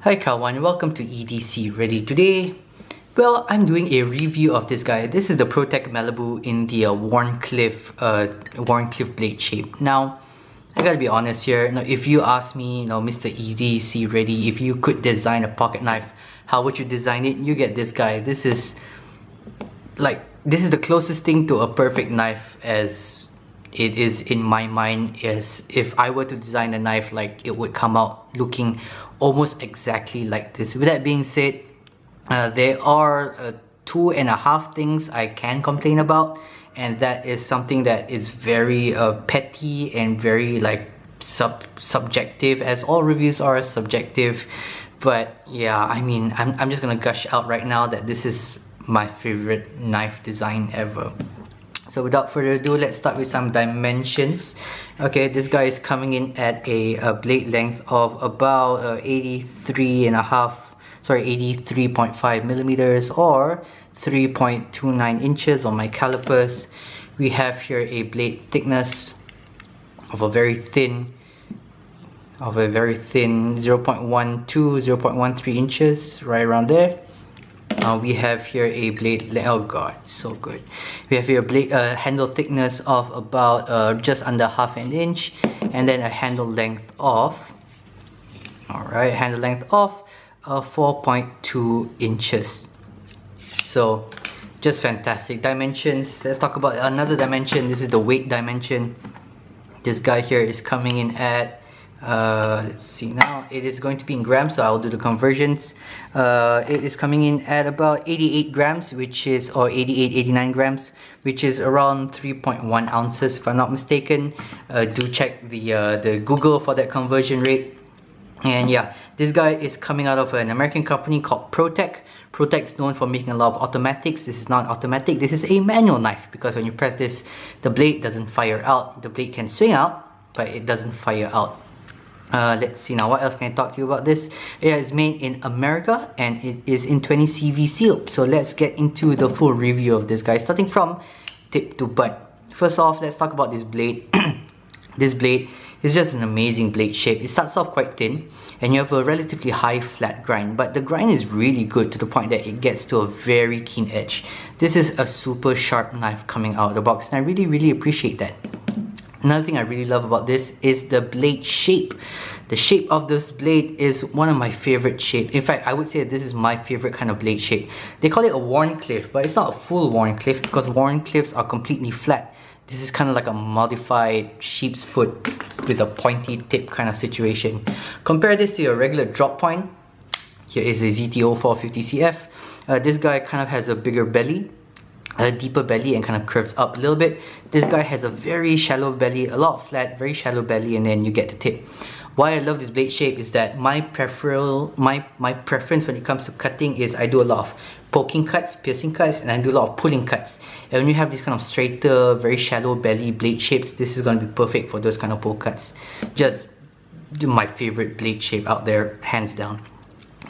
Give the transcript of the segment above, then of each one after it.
Hi Kawan, welcome to EDC Ready. Today, well, I'm doing a review of this guy. This is the ProTech Malibu in the uh, Wharncliffe, uh, Wharncliffe blade shape. Now, I gotta be honest here, now, if you ask me, you know, Mr. EDC Ready, if you could design a pocket knife, how would you design it? You get this guy. This is, like, this is the closest thing to a perfect knife as it is in my mind is if I were to design a knife like it would come out looking almost exactly like this. With that being said, uh, there are uh, two and a half things I can complain about and that is something that is very uh, petty and very like sub subjective as all reviews are subjective but yeah I mean I'm, I'm just gonna gush out right now that this is my favorite knife design ever so without further ado, let's start with some dimensions. Okay, this guy is coming in at a, a blade length of about uh, 83 and a half, sorry, 83.5 millimeters or 3.29 inches on my calipers. We have here a blade thickness of a very thin, of a very thin 0.12, 0.13 inches, right around there uh, we have here a blade oh god so good. We have here a blade uh, handle thickness of about uh, just under half an inch and then a handle length of all right handle length of uh, 4.2 inches. So just fantastic dimensions. Let's talk about another dimension. This is the weight dimension. This guy here is coming in at uh, let's see now it is going to be in grams so I'll do the conversions uh, it is coming in at about 88 grams which is or 88 89 grams which is around 3.1 ounces if I'm not mistaken uh, do check the uh, the Google for that conversion rate and yeah this guy is coming out of an American company called ProTech is known for making a lot of automatics. This is not automatic. This is a manual knife because when you press this, the blade doesn't fire out. The blade can swing out, but it doesn't fire out. Uh, let's see now, what else can I talk to you about this? It is made in America and it is in 20 CV seal. So let's get into the full review of this guy, starting from tip to butt. First off, let's talk about this blade. this blade is just an amazing blade shape. It starts off quite thin and you have a relatively high flat grind, but the grind is really good to the point that it gets to a very keen edge. This is a super sharp knife coming out of the box and I really, really appreciate that. Another thing I really love about this is the blade shape. The shape of this blade is one of my favorite shapes. In fact, I would say this is my favorite kind of blade shape. They call it a Wharncliffe, but it's not a full Wharncliffe because Wharncliffes are completely flat. This is kind of like a modified sheep's foot with a pointy tip kind of situation. Compare this to your regular drop point. Here is a ZT 0450CF. Uh, this guy kind of has a bigger belly a deeper belly and kind of curves up a little bit. This guy has a very shallow belly, a lot flat, very shallow belly, and then you get the tip. Why I love this blade shape is that my preferable, my, my preference when it comes to cutting is I do a lot of poking cuts, piercing cuts, and I do a lot of pulling cuts. And when you have this kind of straighter, very shallow belly blade shapes, this is going to be perfect for those kind of pull cuts. Just my favorite blade shape out there, hands down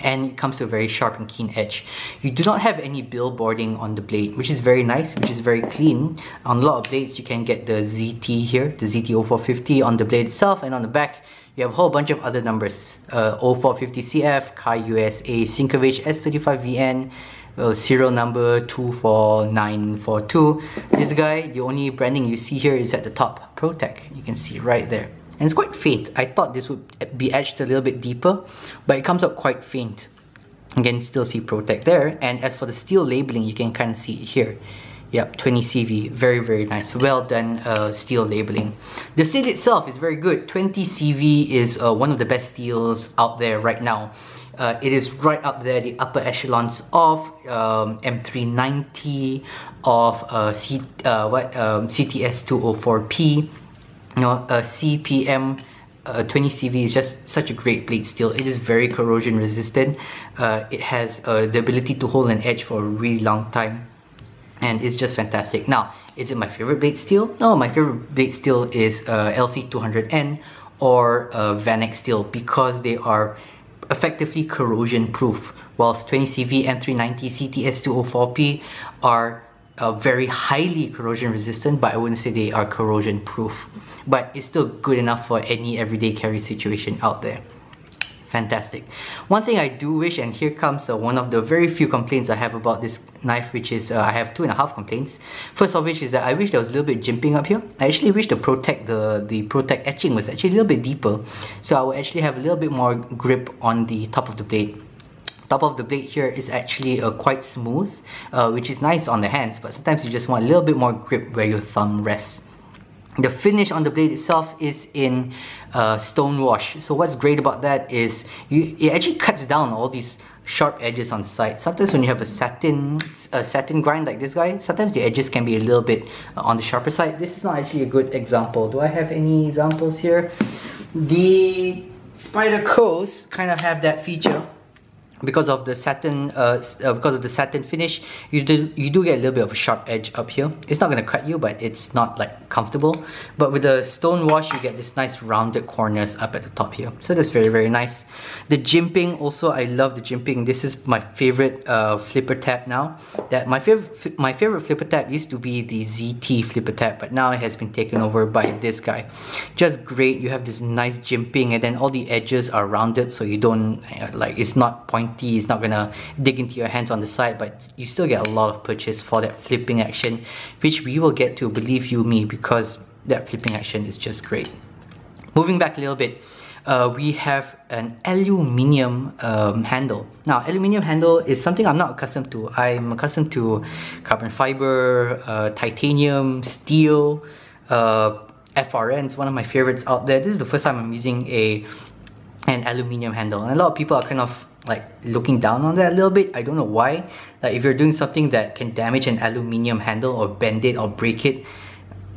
and it comes to a very sharp and keen edge. You do not have any billboarding on the blade, which is very nice, which is very clean. On a lot of blades, you can get the ZT here, the ZT0450 on the blade itself, and on the back, you have a whole bunch of other numbers. Uh, 0450CF, KAI USA, Syncovage S35VN, uh, serial number 24942. This guy, the only branding you see here is at the top, ProTech. You can see right there and it's quite faint. I thought this would be etched a little bit deeper, but it comes out quite faint. You can still see ProTech there, and as for the steel labeling, you can kind of see it here. Yep, 20 CV, very very nice, well done uh, steel labeling. The steel itself is very good. 20 CV is uh, one of the best steels out there right now. Uh, it is right up there, the upper echelons of um, M390, of uh, C, uh, what um, CTS 204P, you know, a CPM uh, 20CV is just such a great blade steel. It is very corrosion resistant. Uh, it has uh, the ability to hold an edge for a really long time and it's just fantastic. Now, is it my favorite blade steel? No, my favorite blade steel is uh, LC200N or uh, Vanax steel because they are effectively corrosion proof whilst 20CV M390 CTS204P are uh, very highly corrosion resistant but I wouldn't say they are corrosion proof but it's still good enough for any everyday carry situation out there fantastic. One thing I do wish, and here comes uh, one of the very few complaints I have about this knife, which is uh, I have two and a half complaints. First of which is that I wish there was a little bit jimping up here. I actually wish the Protech, the, the Protech etching was actually a little bit deeper. So I would actually have a little bit more grip on the top of the blade top of the blade here is actually uh, quite smooth, uh, which is nice on the hands, but sometimes you just want a little bit more grip where your thumb rests. The finish on the blade itself is in uh, stone wash. So what's great about that is you, it actually cuts down all these sharp edges on the side. Sometimes when you have a satin, a satin grind like this guy, sometimes the edges can be a little bit uh, on the sharper side. This is not actually a good example. Do I have any examples here? The Spyderco's kind of have that feature because of the satin uh, uh, because of the satin finish you do you do get a little bit of a sharp edge up here. It's not going to cut you but it's not like comfortable. But with the stone wash you get this nice rounded corners up at the top here. So that's very very nice. The jimping also I love the jimping. This is my favorite uh, flipper tab now. That my favorite my favorite flipper tab used to be the ZT flipper tab but now it has been taken over by this guy. Just great. You have this nice jimping and then all the edges are rounded so you don't like it's not pointy pointy, it's not gonna dig into your hands on the side, but you still get a lot of purchase for that flipping action, which we will get to, believe you me, because that flipping action is just great. Moving back a little bit, uh, we have an aluminium um, handle. Now, aluminium handle is something I'm not accustomed to. I'm accustomed to carbon fiber, uh, titanium, steel, uh, FRN is one of my favorites out there. This is the first time I'm using a an aluminium handle. And a lot of people are kind of like looking down on that a little bit. I don't know why. Like if you're doing something that can damage an aluminium handle or bend it or break it,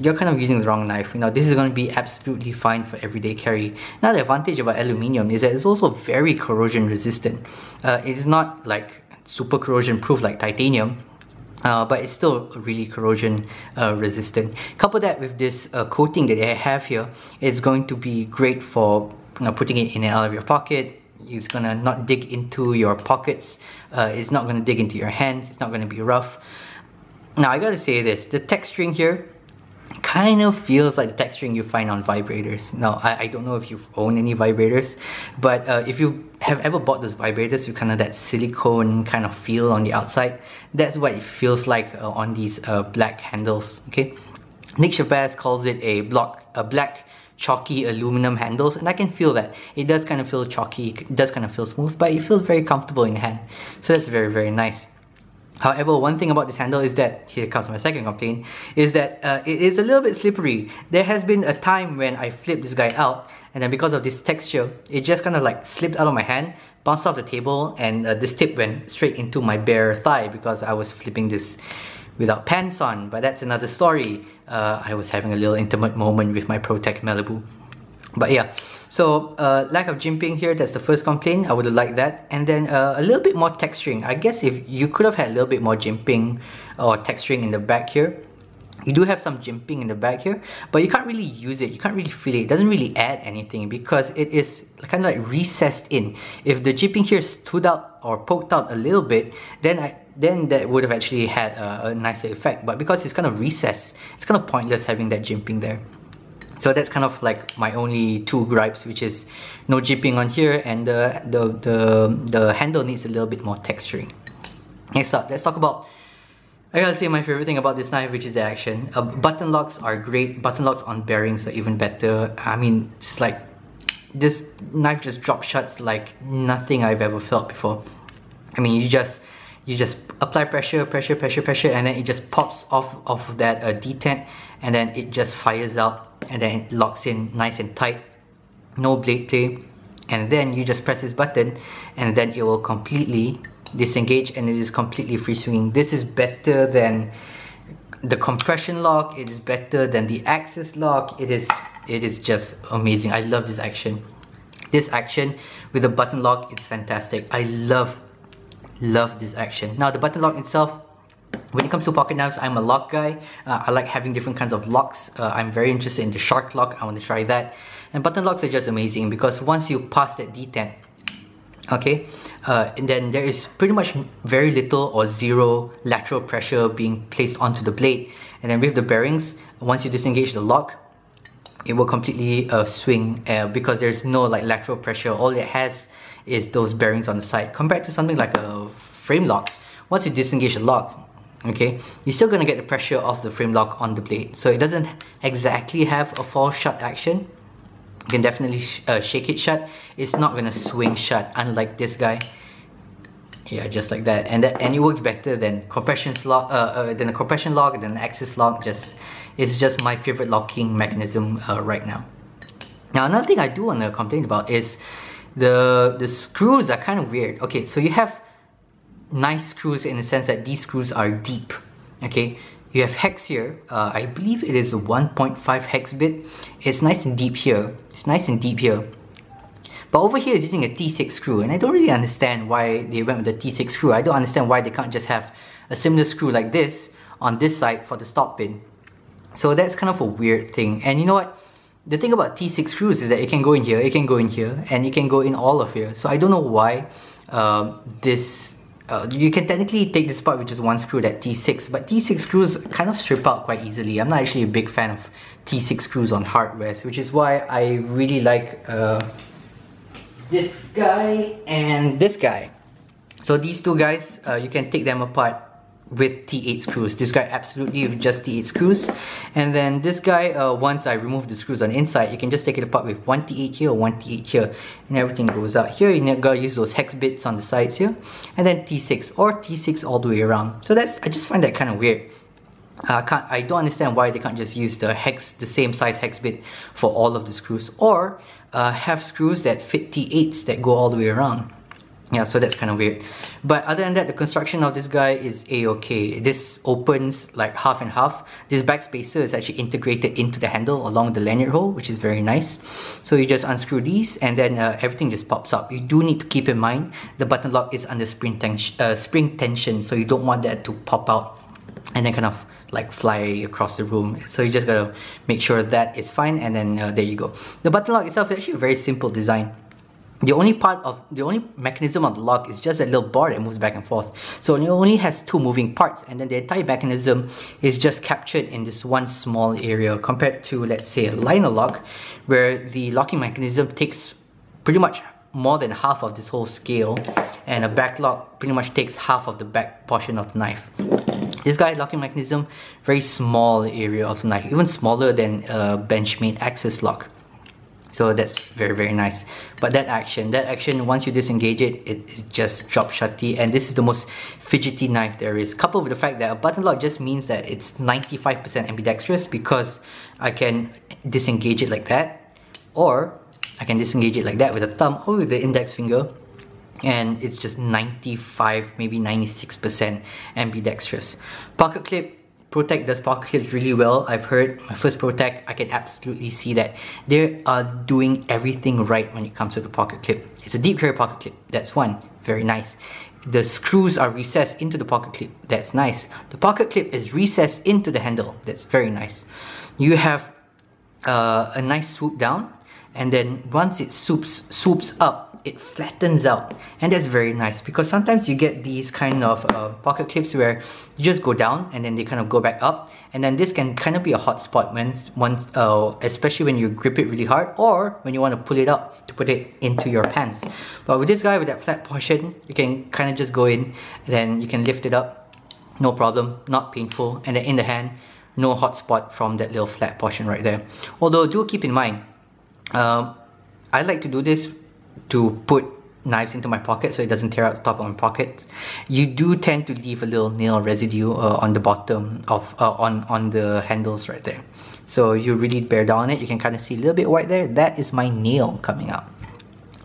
you're kind of using the wrong knife. You know, this is going to be absolutely fine for everyday carry. Now the advantage about aluminium is that it's also very corrosion resistant. Uh, it's not like super corrosion proof like titanium, uh, but it's still really corrosion uh, resistant. Couple that with this uh, coating that I have here, it's going to be great for you know, putting it in and out of your pocket, it's gonna not dig into your pockets. Uh, it's not gonna dig into your hands. It's not gonna be rough. Now I gotta say this. The texturing here kind of feels like the texturing you find on vibrators. Now I, I don't know if you've owned any vibrators but uh, if you have ever bought those vibrators with kind of that silicone kind of feel on the outside that's what it feels like uh, on these uh, black handles okay? Nick Shabazz calls it a block a black chalky aluminum handles and I can feel that. It does kind of feel chalky, it does kind of feel smooth, but it feels very comfortable in hand. So that's very, very nice. However, one thing about this handle is that, here comes my second complaint, is that uh, it is a little bit slippery. There has been a time when I flipped this guy out and then because of this texture, it just kind of like slipped out of my hand, bounced off the table and uh, this tip went straight into my bare thigh because I was flipping this without pants on, but that's another story uh, I was having a little intimate moment with my Protech Malibu. But yeah, so uh, lack of jimping here, that's the first complaint. I would have liked that. And then uh, a little bit more texturing. I guess if you could have had a little bit more jimping or texturing in the back here, you do have some jimping in the back here, but you can't really use it. You can't really feel it. It doesn't really add anything because it is kind of like recessed in. If the jimping here stood out or poked out a little bit, then I then that would have actually had a, a nicer effect. But because it's kind of recessed, it's kind of pointless having that jimping there. So that's kind of like my only two gripes, which is no jimping on here and the, the, the, the handle needs a little bit more texturing. Next up, let's talk about I gotta say my favorite thing about this knife, which is the action. Uh, button locks are great. Button locks on bearings are even better. I mean, it's like this knife just drop shuts like nothing I've ever felt before. I mean, you just you just apply pressure, pressure, pressure, pressure, and then it just pops off of that uh, detent, and then it just fires out, and then it locks in nice and tight, no blade play, and then you just press this button, and then it will completely disengage, and it is completely free swinging. This is better than the compression lock. It is better than the axis lock. It is it is just amazing. I love this action. This action with the button lock, it's fantastic. I love love this action. Now the button lock itself, when it comes to pocket knives, I'm a lock guy. Uh, I like having different kinds of locks. Uh, I'm very interested in the shark lock. I want to try that. And button locks are just amazing because once you pass that detent, okay, uh, and then there is pretty much very little or zero lateral pressure being placed onto the blade. And then with the bearings, once you disengage the lock, it will completely uh, swing uh, because there's no like lateral pressure. All it has is those bearings on the side compared to something like a frame lock. Once you disengage the lock, okay, you're still gonna get the pressure of the frame lock on the blade. So it doesn't exactly have a fall shut action. You can definitely sh uh, shake it shut. It's not gonna swing shut unlike this guy. Yeah, just like that. And that and it works better than compression lock, uh, uh, than a compression lock, than an axis lock. Just it's just my favorite locking mechanism uh, right now. Now another thing I do want to complain about is the the screws are kind of weird. Okay, so you have nice screws in the sense that these screws are deep. Okay, you have hex here. Uh, I believe it is a 1.5 hex bit. It's nice and deep here. It's nice and deep here. But over here is using a T6 screw and I don't really understand why they went with the T6 screw. I don't understand why they can't just have a similar screw like this on this side for the stop pin. So that's kind of a weird thing. And you know what? The thing about T6 screws is that it can go in here, it can go in here, and it can go in all of here. So I don't know why um, this uh, you can technically take this part with just one screw that T6 but T6 screws kind of strip out quite easily I'm not actually a big fan of T6 screws on hardware which is why I really like uh, this guy and this guy. So these two guys, uh, you can take them apart with T8 screws. This guy absolutely with just T8 screws. And then this guy, uh, once I remove the screws on the inside, you can just take it apart with one T8 here, one T8 here, and everything goes out. Here you gotta use those hex bits on the sides here, and then T6 or T6 all the way around. So that's, I just find that kind of weird. I can't, I don't understand why they can't just use the hex, the same size hex bit for all of the screws, or uh, have screws that fit T8s that go all the way around. Yeah, so that's kind of weird. But other than that, the construction of this guy is a-okay. This opens like half and half. This back spacer is actually integrated into the handle along the lanyard hole, which is very nice. So you just unscrew these and then uh, everything just pops up. You do need to keep in mind the button lock is under spring, ten uh, spring tension, so you don't want that to pop out and then kind of like fly across the room. So you just gotta make sure that is fine and then uh, there you go. The button lock itself is actually a very simple design. The only part of the only mechanism of the lock is just a little bar that moves back and forth. So it only has two moving parts and then the entire mechanism is just captured in this one small area compared to let's say a liner lock where the locking mechanism takes pretty much more than half of this whole scale and a back lock pretty much takes half of the back portion of the knife. This guy locking mechanism, very small area of the knife, even smaller than a Benchmade axis lock. So that's very, very nice. But that action, that action, once you disengage it, it is just drop shutty. And this is the most fidgety knife there is. Coupled with the fact that a button lock just means that it's 95% ambidextrous because I can disengage it like that. Or I can disengage it like that with a thumb or with the index finger and it's just 95 maybe 96% ambidextrous pocket clip Protech does pocket clips really well. I've heard my first Protech, I can absolutely see that they are doing everything right when it comes to the pocket clip. It's a deep carry pocket clip, that's one, very nice. The screws are recessed into the pocket clip, that's nice. The pocket clip is recessed into the handle, that's very nice. You have uh, a nice swoop down, and then once it swoops, swoops up, it flattens out. And that's very nice because sometimes you get these kind of uh, pocket clips where you just go down and then they kind of go back up. And then this can kind of be a hot spot when one uh, especially when you grip it really hard or when you want to pull it up to put it into your pants. But with this guy with that flat portion you can kind of just go in and then you can lift it up. No problem. Not painful. And then in the hand no hot spot from that little flat portion right there. Although do keep in mind um, I like to do this to put knives into my pocket so it doesn't tear out the top of my pocket. You do tend to leave a little nail residue uh, on the bottom of uh, on on the handles right there. So you really bear down on it, you can kind of see a little bit white there. That is my nail coming out.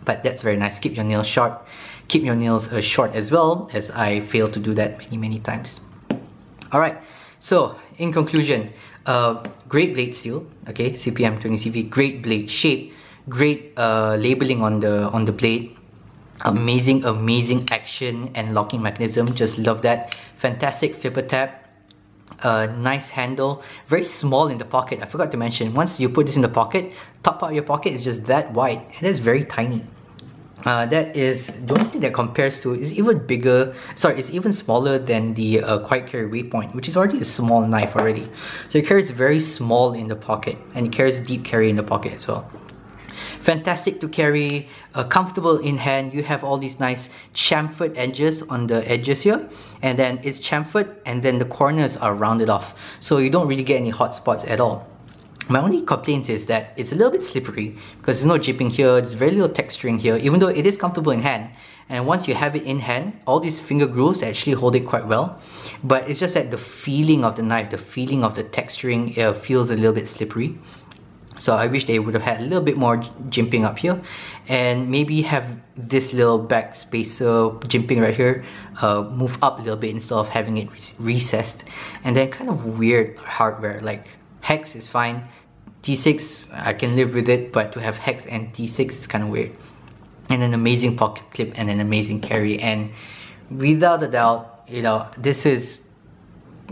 But that's very nice. Keep your nails sharp. Keep your nails uh, short as well as I fail to do that many many times. Alright, so in conclusion, uh, great blade steel, okay, CPM 20CV, great blade shape, great uh, labeling on the on the blade. Amazing amazing action and locking mechanism. Just love that. Fantastic flipper tab uh, nice handle. Very small in the pocket. I forgot to mention once you put this in the pocket top part of your pocket is just that wide and it's very tiny. Uh, that is the only thing that compares to is even bigger sorry it's even smaller than the uh, quiet carry waypoint which is already a small knife already. So it carries very small in the pocket and it carries deep carry in the pocket as well fantastic to carry uh, comfortable in hand you have all these nice chamfered edges on the edges here and then it's chamfered and then the corners are rounded off so you don't really get any hot spots at all my only complaint is that it's a little bit slippery because there's no jimping here, there's very little texturing here, even though it is comfortable in hand. And once you have it in hand, all these finger grooves actually hold it quite well. But it's just that the feeling of the knife, the feeling of the texturing feels a little bit slippery. So I wish they would have had a little bit more jimping up here. And maybe have this little back spacer jimping right here uh, move up a little bit instead of having it recessed. And then kind of weird hardware like hex is fine. T6 I can live with it but to have hex and T6 is kind of weird. And an amazing pocket clip and an amazing carry. And without a doubt you know this is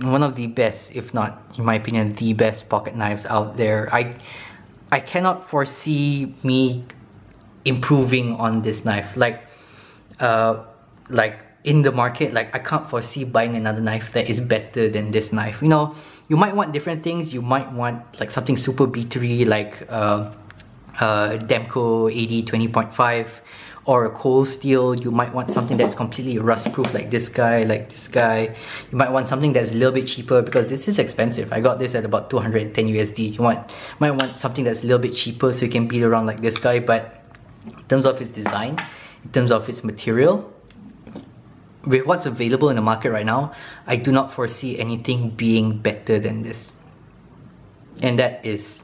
one of the best if not in my opinion the best pocket knives out there. I I cannot foresee me improving on this knife. Like uh like in the market like I can't foresee buying another knife that is better than this knife. You know you might want different things. You might want like something super beatery like uh, uh, Demko AD 20.5 or a cold steel you might want something that's completely rust proof like this guy like this guy. You might want something that's a little bit cheaper because this is expensive. I got this at about 210 USD you want might want something that's a little bit cheaper so you can beat around like this guy. But in terms of its design in terms of its material with what's available in the market right now, I do not foresee anything being better than this. And that is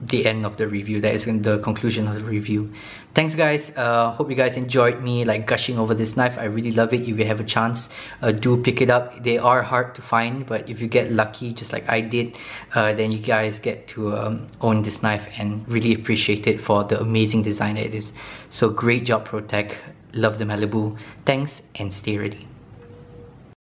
the end of the review. That is the conclusion of the review. Thanks guys. Uh, hope you guys enjoyed me like gushing over this knife. I really love it. If you have a chance, uh, do pick it up. They are hard to find, but if you get lucky, just like I did, uh, then you guys get to um, own this knife and really appreciate it for the amazing design that it is. So great job ProTech. Love the Malibu. Thanks and stay ready.